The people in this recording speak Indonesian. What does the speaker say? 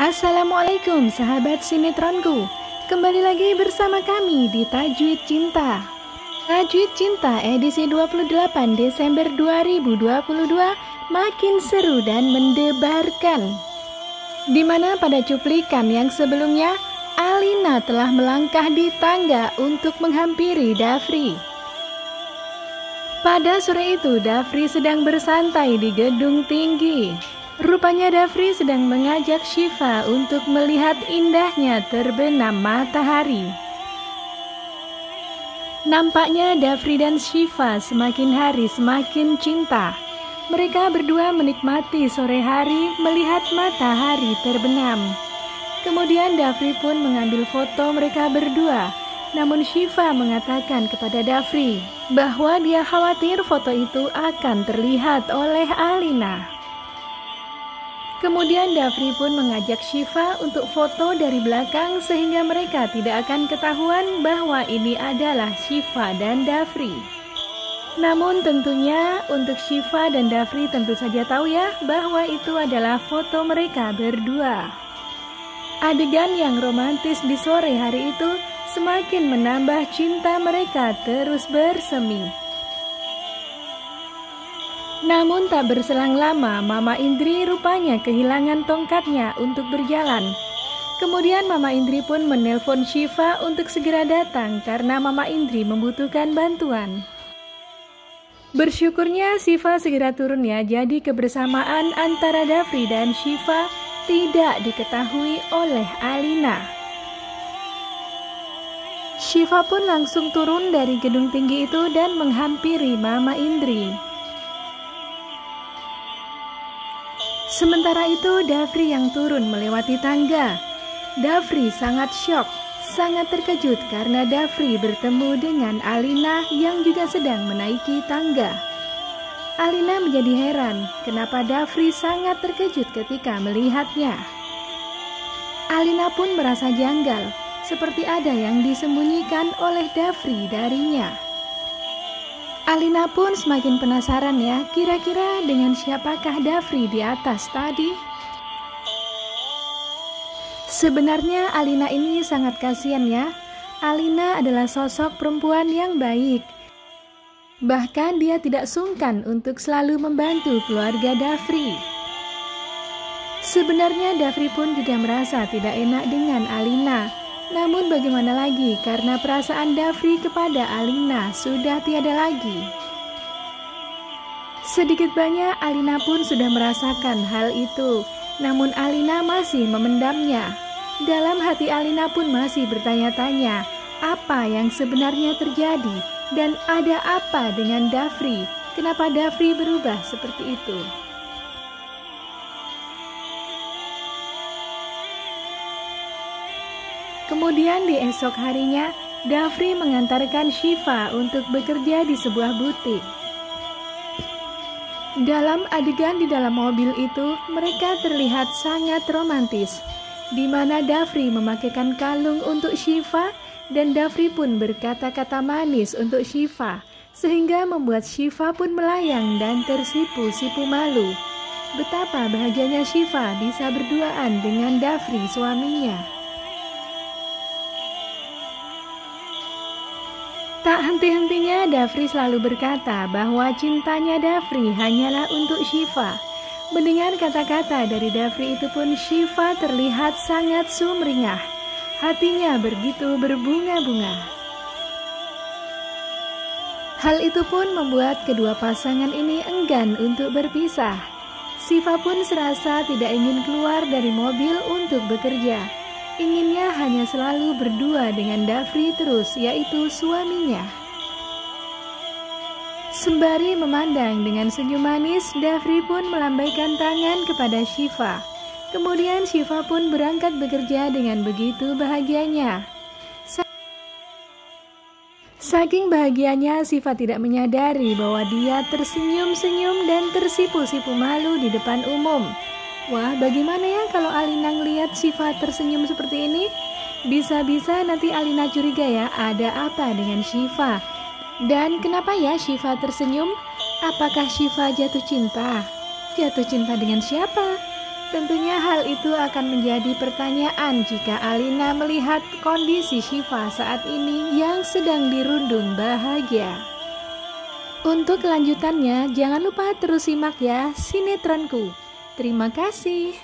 Assalamualaikum sahabat sinetronku. Kembali lagi bersama kami di Tajwid Cinta. Tajwid Cinta edisi 28 Desember 2022 Makin seru dan mendebarkan. Di mana pada cuplikan yang sebelumnya Alina telah melangkah di tangga untuk menghampiri Dafri. Pada sore itu, Dafri sedang bersantai di gedung tinggi. Rupanya Dafri sedang mengajak Shiva untuk melihat indahnya terbenam matahari. Nampaknya Dafri dan Shiva semakin hari semakin cinta. Mereka berdua menikmati sore hari melihat matahari terbenam. Kemudian Dafri pun mengambil foto mereka berdua. Namun Shiva mengatakan kepada Dafri bahwa dia khawatir foto itu akan terlihat oleh Alina. Kemudian Dafri pun mengajak Shiva untuk foto dari belakang sehingga mereka tidak akan ketahuan bahwa ini adalah Shiva dan Dafri. Namun tentunya untuk Shiva dan Dafri tentu saja tahu ya bahwa itu adalah foto mereka berdua. Adegan yang romantis di sore hari itu semakin menambah cinta mereka terus bersemi. Namun tak berselang lama, Mama Indri rupanya kehilangan tongkatnya untuk berjalan. Kemudian Mama Indri pun menelpon Shiva untuk segera datang karena Mama Indri membutuhkan bantuan. Bersyukurnya Shiva segera turun ya, jadi kebersamaan antara Dafri dan Shiva tidak diketahui oleh Alina. Shiva pun langsung turun dari gedung tinggi itu dan menghampiri Mama Indri. Sementara itu, Dafri yang turun melewati tangga. Dafri sangat syok, sangat terkejut karena Dafri bertemu dengan Alina yang juga sedang menaiki tangga. Alina menjadi heran kenapa Dafri sangat terkejut ketika melihatnya. Alina pun merasa janggal, seperti ada yang disembunyikan oleh Dafri darinya. Alina pun semakin penasaran ya, kira-kira dengan siapakah Dafri di atas tadi? Sebenarnya Alina ini sangat kasihan ya. Alina adalah sosok perempuan yang baik. Bahkan dia tidak sungkan untuk selalu membantu keluarga Dafri. Sebenarnya Dafri pun juga merasa tidak enak dengan Alina namun bagaimana lagi karena perasaan Dafri kepada Alina sudah tiada lagi. Sedikit banyak Alina pun sudah merasakan hal itu, namun Alina masih memendamnya. Dalam hati Alina pun masih bertanya-tanya apa yang sebenarnya terjadi dan ada apa dengan Dafri. Kenapa Dafri berubah seperti itu? Kemudian di esok harinya, Dafri mengantarkan Shiva untuk bekerja di sebuah butik. Dalam adegan di dalam mobil itu, mereka terlihat sangat romantis, di mana Dafri memakaikan kalung untuk Shiva dan Dafri pun berkata-kata manis untuk Shiva, sehingga membuat Shiva pun melayang dan tersipu-sipu malu. Betapa bahagianya Shiva bisa berduaan dengan Dafri suaminya. Tak henti-hentinya Dafri selalu berkata bahwa cintanya Dafri hanyalah untuk Shiva. Mendengar kata-kata dari Dafri itu pun Shiva terlihat sangat sumringah. Hatinya begitu berbunga-bunga. Hal itu pun membuat kedua pasangan ini enggan untuk berpisah. Shiva pun serasa tidak ingin keluar dari mobil untuk bekerja. Inginnya hanya selalu berdua dengan Dafri terus, yaitu suaminya. Sembari memandang dengan senyum manis, Dafri pun melambaikan tangan kepada Shiva. Kemudian Shiva pun berangkat bekerja dengan begitu bahagianya. Saking bahagianya, Shiva tidak menyadari bahwa dia tersenyum-senyum dan tersipu-sipu malu di depan umum. Wah, bagaimana ya kalau Alina ngeliat Shiva tersenyum seperti ini? Bisa-bisa nanti Alina curiga ya, ada apa dengan Shiva? Dan kenapa ya Shiva tersenyum? Apakah Shiva jatuh cinta? Jatuh cinta dengan siapa? Tentunya hal itu akan menjadi pertanyaan jika Alina melihat kondisi Shiva saat ini yang sedang dirundung bahagia. Untuk kelanjutannya, jangan lupa terus simak ya sinetronku. Terima kasih.